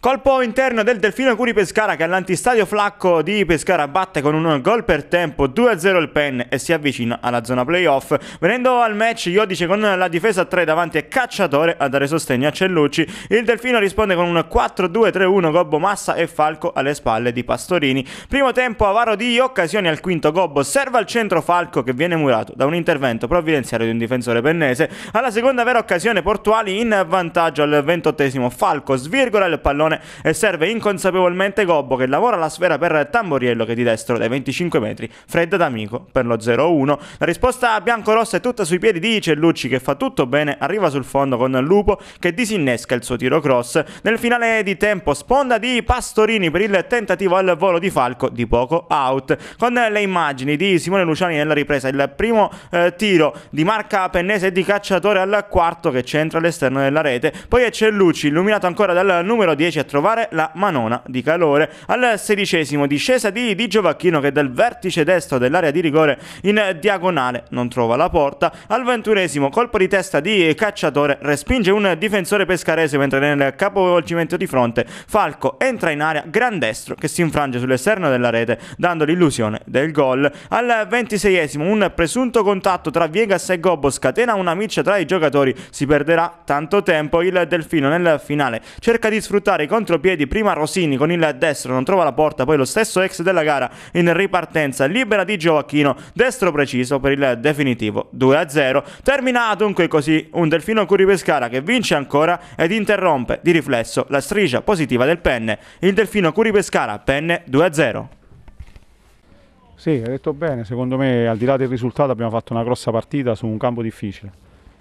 Colpo interno del Delfino Curi Pescara che all'antistadio Flacco di Pescara batte con un gol per tempo 2-0 il Pen e si avvicina alla zona playoff. Venendo al match, Iodice con la difesa a 3 davanti e Cacciatore a dare sostegno a Cellucci. Il Delfino risponde con un 4-2-3-1 Gobbo Massa e Falco alle spalle di Pastorini. Primo tempo avaro di occasioni al quinto Gobbo serve al centro Falco che viene murato da un intervento provvidenziario di un difensore pennese. Alla seconda vera occasione Portuali in vantaggio al ventottesimo Falco svirgola il pallone pallone e serve inconsapevolmente Gobbo che lavora la sfera per Tamboriello che di destro dai 25 metri fredda d'amico per lo 0-1. La risposta bianco-rossa è tutta sui piedi di Cellucci che fa tutto bene, arriva sul fondo con Lupo che disinnesca il suo tiro cross. Nel finale di tempo sponda di Pastorini per il tentativo al volo di Falco di poco out. Con le immagini di Simone Luciani nella ripresa, il primo eh, tiro di marca pennese e di cacciatore al quarto che centra all'esterno della rete. Poi è Cellucci illuminato ancora dal numero 10 riesce a trovare la manona di calore. Al sedicesimo discesa di Di Giovacchino che dal vertice destro dell'area di rigore in diagonale non trova la porta. Al ventunesimo colpo di testa di Cacciatore respinge un difensore pescarese mentre nel capovolgimento di fronte Falco entra in area gran destro che si infrange sull'esterno della rete dando l'illusione del gol. Al ventiseiesimo un presunto contatto tra Viegas e Gobbo scatena una miccia tra i giocatori. Si perderà tanto tempo. Il Delfino nel finale cerca di sfruttare contropiedi, prima Rosini con il destro, non trova la porta, poi lo stesso ex della gara in ripartenza, libera di Gioacchino, destro preciso per il definitivo 2-0. Termina dunque così un Delfino Curi Pescara che vince ancora ed interrompe di riflesso la striscia positiva del Penne. Il Delfino Curi Pescara, Penne 2-0. Sì, hai detto bene, secondo me al di là del risultato abbiamo fatto una grossa partita su un campo difficile,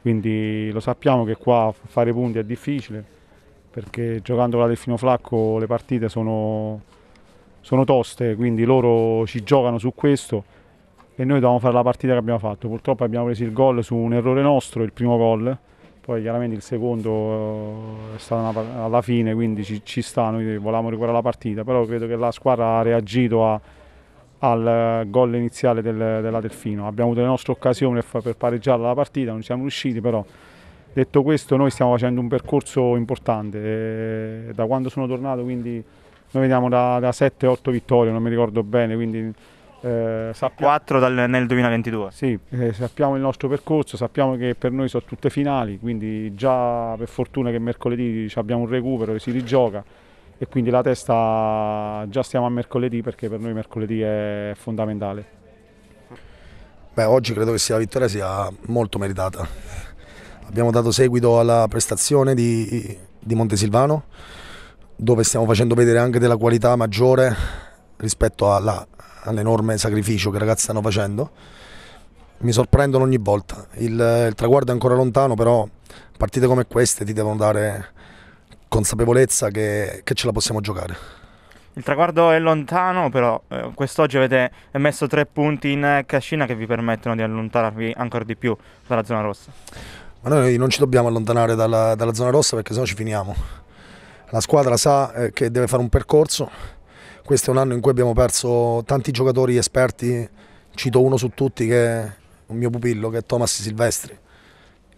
quindi lo sappiamo che qua fare punti è difficile, perché giocando la Delfino Flacco le partite sono, sono toste, quindi loro ci giocano su questo e noi dobbiamo fare la partita che abbiamo fatto. Purtroppo abbiamo preso il gol su un errore nostro, il primo gol, poi chiaramente il secondo eh, è stato una, alla fine, quindi ci, ci, sta, noi volevamo recuperare la partita, però credo che la squadra ha reagito a, al gol iniziale del, della Delfino. Abbiamo avuto le nostre occasioni per, pareggiare la partita, non siamo riusciti, però Detto questo noi stiamo facendo un percorso importante, da quando sono tornato quindi noi vediamo da, da 7-8 vittorie, non mi ricordo bene, quindi eh, sappiamo, 4 dal, nel 2022. Sì, eh, sappiamo il nostro percorso, sappiamo che per noi sono tutte finali, quindi già per fortuna che mercoledì abbiamo un recupero e si rigioca e quindi la testa già stiamo a mercoledì perché per noi mercoledì è fondamentale. Beh, oggi credo che sia la vittoria sia molto meritata Abbiamo dato seguito alla prestazione di, di Montesilvano dove stiamo facendo vedere anche della qualità maggiore rispetto all'enorme sacrificio che i ragazzi stanno facendo. Mi sorprendono ogni volta, il, il traguardo è ancora lontano, però partite come queste ti devono dare consapevolezza che, che ce la possiamo giocare. Il traguardo è lontano, però eh, quest'oggi avete messo tre punti in cascina che vi permettono di allontanarvi ancora di più dalla zona rossa ma noi non ci dobbiamo allontanare dalla, dalla zona rossa perché sennò ci finiamo. La squadra sa eh, che deve fare un percorso, questo è un anno in cui abbiamo perso tanti giocatori esperti, cito uno su tutti che è un mio pupillo, che è Thomas Silvestri,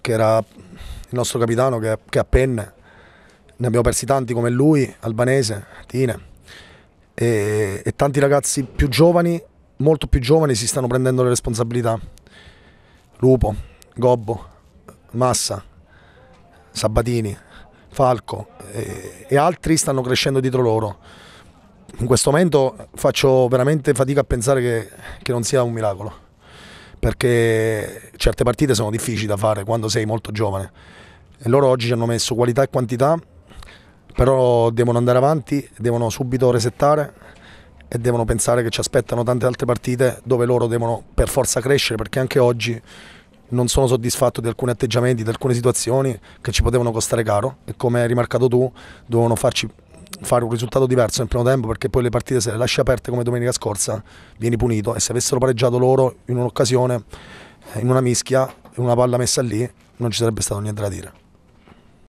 che era il nostro capitano che, che a penne, ne abbiamo persi tanti come lui, Albanese, Tine, e, e tanti ragazzi più giovani, molto più giovani, si stanno prendendo le responsabilità. Lupo, Gobbo, Massa, Sabatini, Falco e, e altri stanno crescendo dietro loro. In questo momento faccio veramente fatica a pensare che, che non sia un miracolo, perché certe partite sono difficili da fare quando sei molto giovane. E loro oggi ci hanno messo qualità e quantità, però devono andare avanti, devono subito resettare e devono pensare che ci aspettano tante altre partite dove loro devono per forza crescere, perché anche oggi non sono soddisfatto di alcuni atteggiamenti, di alcune situazioni che ci potevano costare caro e come hai rimarcato tu dovevano farci fare un risultato diverso nel primo tempo perché poi le partite se le lasci aperte come domenica scorsa vieni punito e se avessero pareggiato loro in un'occasione, in una mischia, in una palla messa lì non ci sarebbe stato niente da dire.